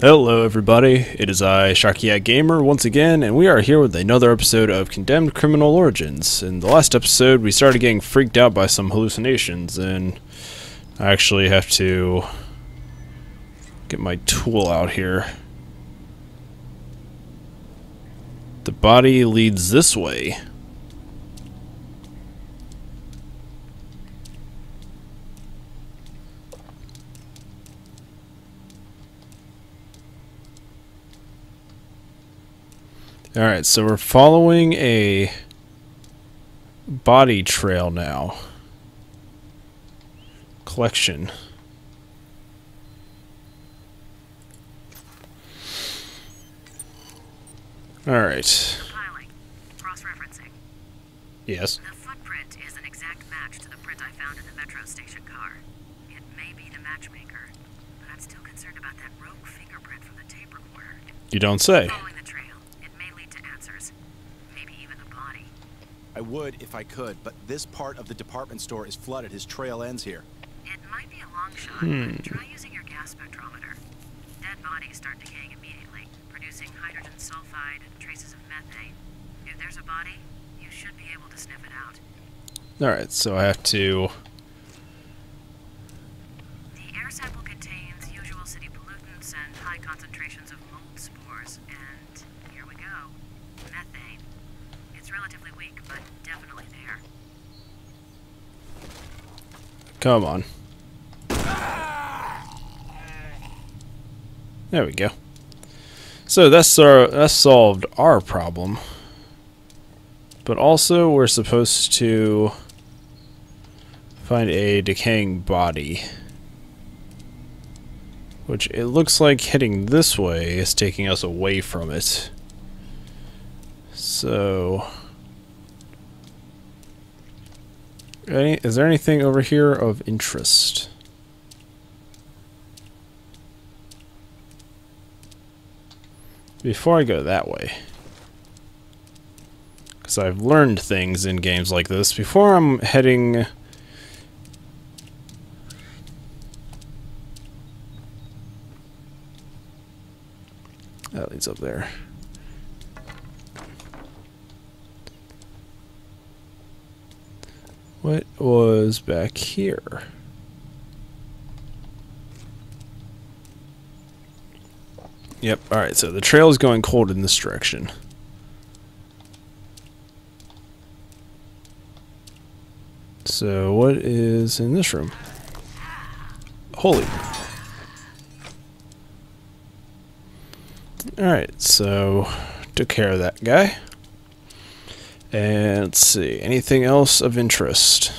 Hello, everybody. It is I, SharkyHat Gamer, once again, and we are here with another episode of Condemned Criminal Origins. In the last episode, we started getting freaked out by some hallucinations, and I actually have to get my tool out here. The body leads this way. Alright, so we're following a body trail now. Collection. Alright. Yes. The footprint is an exact match to the print I found in the metro station car. It may be the matchmaker, but I'm still concerned about that rogue fingerprint from the tape recorder. You don't say. Following the trail, it may lead to answers. Maybe even a body. I would if I could, but this part of the department store is flooded. His trail ends here. It might be a long shot, but hmm. try using your gas spectrometer. Dead bodies start decaying immediately, producing hydrogen sulfide and traces of methane. If there's a body, you should be able to sniff it out. Alright, so I have to... The air sample contains usual city pollutants and high concentrations of mold spores. And here we go. Methane. It's relatively weak, but definitely there. Come on. There we go. So that's our that's solved our problem. But also we're supposed to find a decaying body. Which it looks like heading this way is taking us away from it. So any, is there anything over here of interest? Before I go that way. Because I've learned things in games like this. Before I'm heading... That leads up there. What was back here? Yep, alright, so the trail is going cold in this direction. So, what is in this room? Holy. Alright, so, took care of that guy. And let's see, anything else of interest?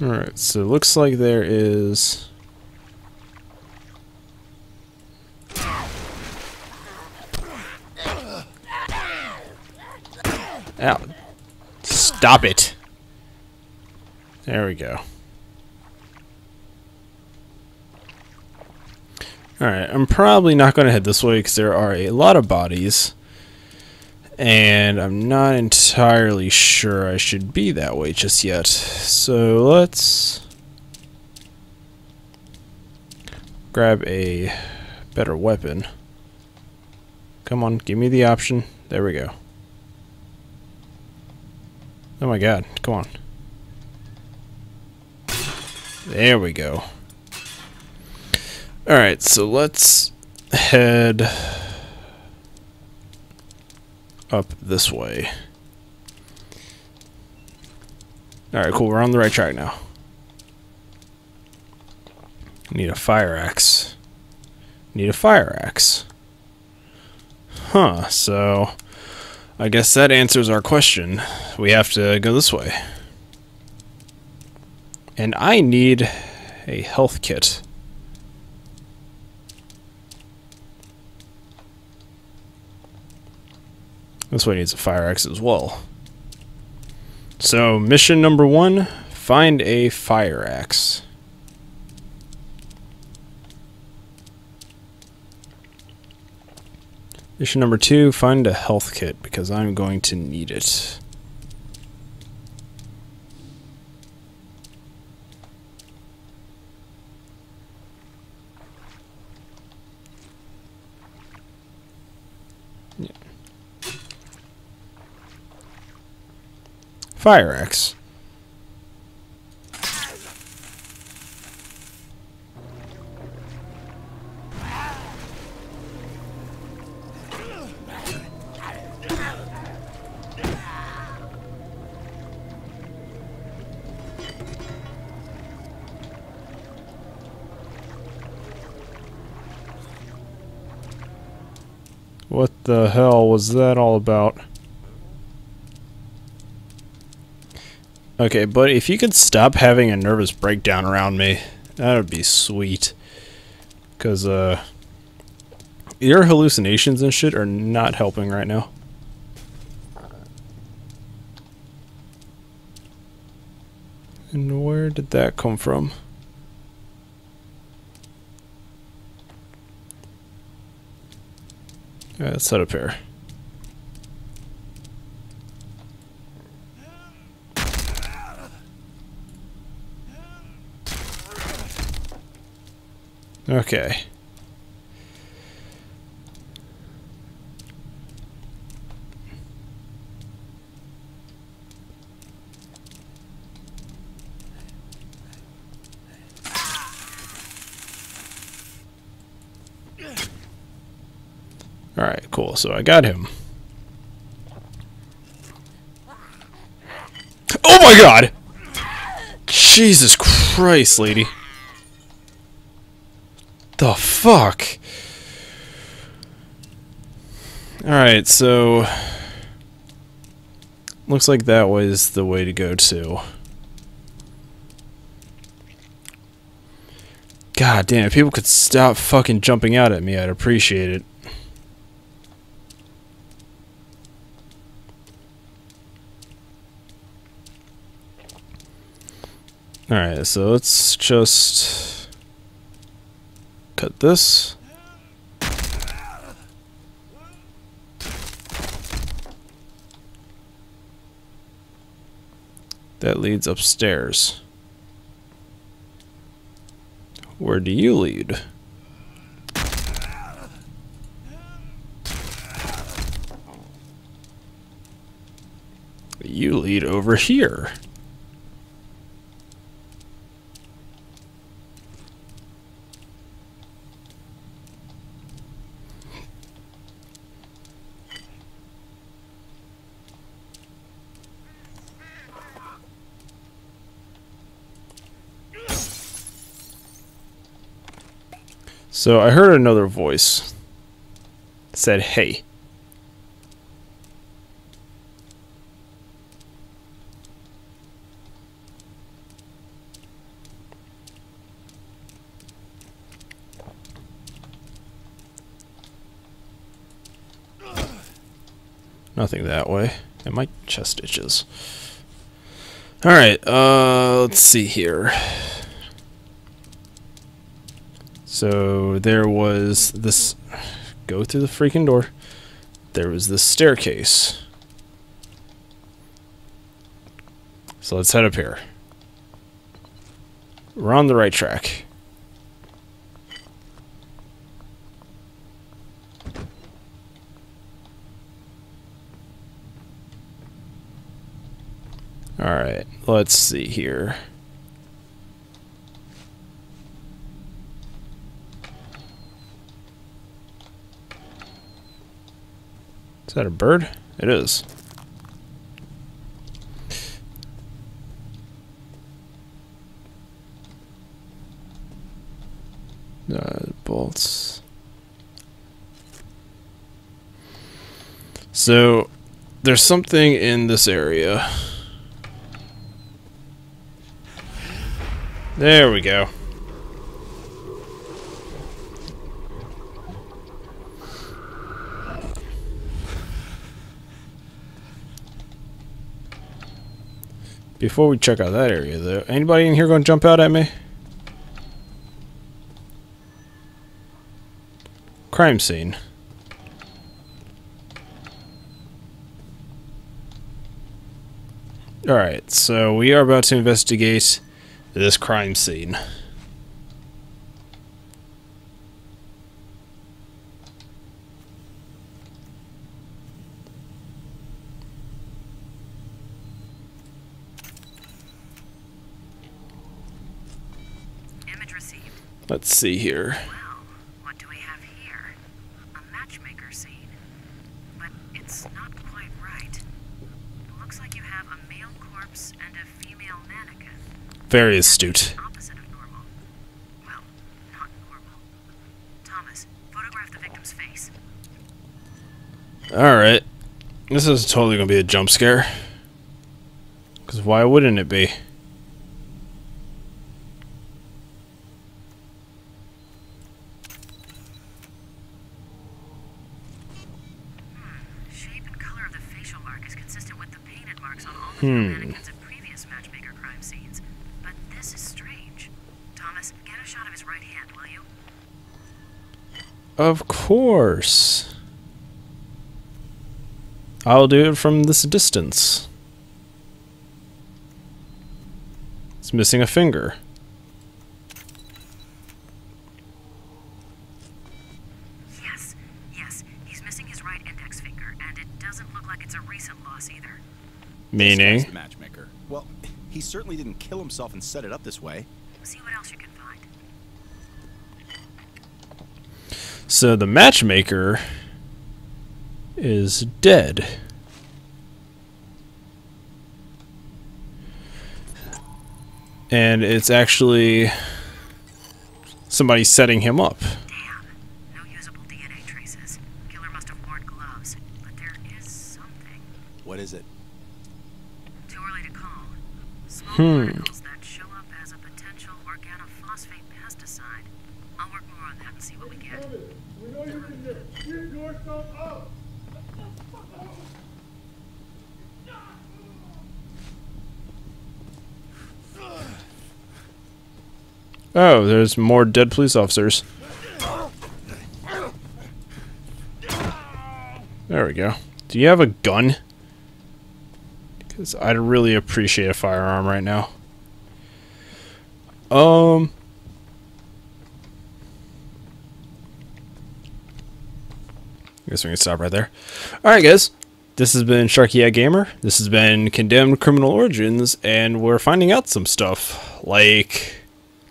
Alright, so it looks like there is... Ow. Stop it. There we go. Alright, I'm probably not going to head this way because there are a lot of bodies. And I'm not entirely sure I should be that way just yet. So let's grab a better weapon. Come on, give me the option. There we go. Oh my god, come on. There we go. Alright, so let's head up this way. Alright, cool, we're on the right track now. Need a fire axe. Need a fire axe. Huh, so I guess that answers our question. We have to go this way. And I need a health kit. This way needs a fire axe as well. So, mission number one, find a fire axe. Mission number two, find a health kit because I'm going to need it. Fire axe. What the hell was that all about? Okay, but if you could stop having a nervous breakdown around me, that would be sweet. Because, uh, your hallucinations and shit are not helping right now. And where did that come from? Alright, let's set up here. Okay. Alright, cool. So I got him. Oh my god! Jesus Christ, lady. The fuck? Alright, so... Looks like that was the way to go too. God damn, if people could stop fucking jumping out at me, I'd appreciate it. Alright, so let's just cut this. That leads upstairs. Where do you lead? You lead over here. So I heard another voice. Said, hey. Nothing that way. And my chest itches. Alright, uh, let's see here. So there was this. Go through the freaking door. There was this staircase. So let's head up here. We're on the right track. Alright, let's see here. Is that a bird? It is. Uh, bolts. So, there's something in this area. There we go. Before we check out that area, though, anybody in here going to jump out at me? Crime scene. Alright, so we are about to investigate this crime scene. Let's see here. Well, what do we have here? A matchmaker scene. But it's not quite right. Looks like you have a male corpse and a female mannequin. Very astute. Opposite of normal. Well, not normal. Thomas, photograph the victim's face. Alright. This is totally going to be a jump scare. Because why wouldn't it be? Shape and color of the facial mark is consistent with the painted marks on all the Hmm. mannequins in previous matchmaker crime scenes. But this is strange. Thomas, get a shot of his right hand, will you? Of course. I'll do it from this distance. It's missing a finger. Yes, yes. He's missing his right index finger, and it doesn't look like it's a recent loss either. This Meaning? the matchmaker. Well, he certainly didn't kill himself and set it up this way. See what else you can find. So the matchmaker is dead. And it's actually somebody setting him up. Damn. No usable DNA traces. Killer must have worn gloves. But there is something. What is it? Too early to call. Small Hmm. particles that show up as a potential organophosphate pesticide. I'll work more on that and see what we get. We know in there. Get yourself out. Oh, there's more dead police officers. There we go. Do you have a gun? Because I'd really appreciate a firearm right now. Um. I guess we can stop right there. Alright, guys. This has been SharkyHat Gamer. This has been Condemned Criminal Origins, and we're finding out some stuff. Like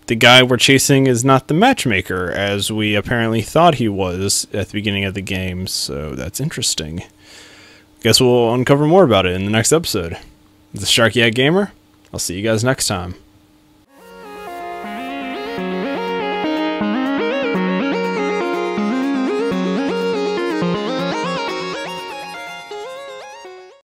the guy we're chasing is not the matchmaker, as we apparently thought he was at the beginning of the game, so that's interesting. Guess we'll uncover more about it in the next episode. This is Sharky Gamer. I'll see you guys next time.